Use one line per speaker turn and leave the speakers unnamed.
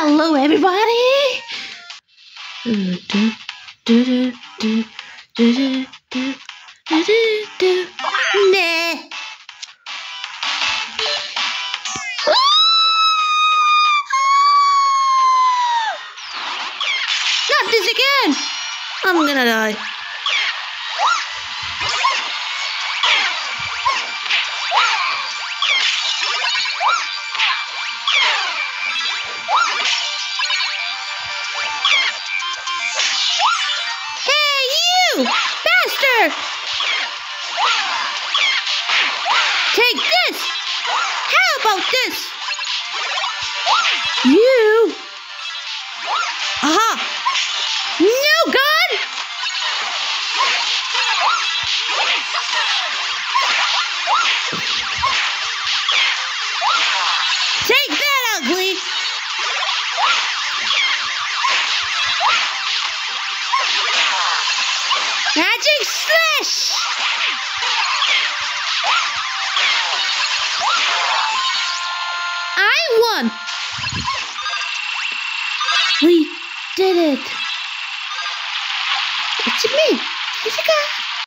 Hello, everybody! Nah. Not this again! I'm gonna die. Hey, you! Faster! Take this! How about this? You! Aha! No gun! Magic Smash! I won! We did it! It's me, Jessica.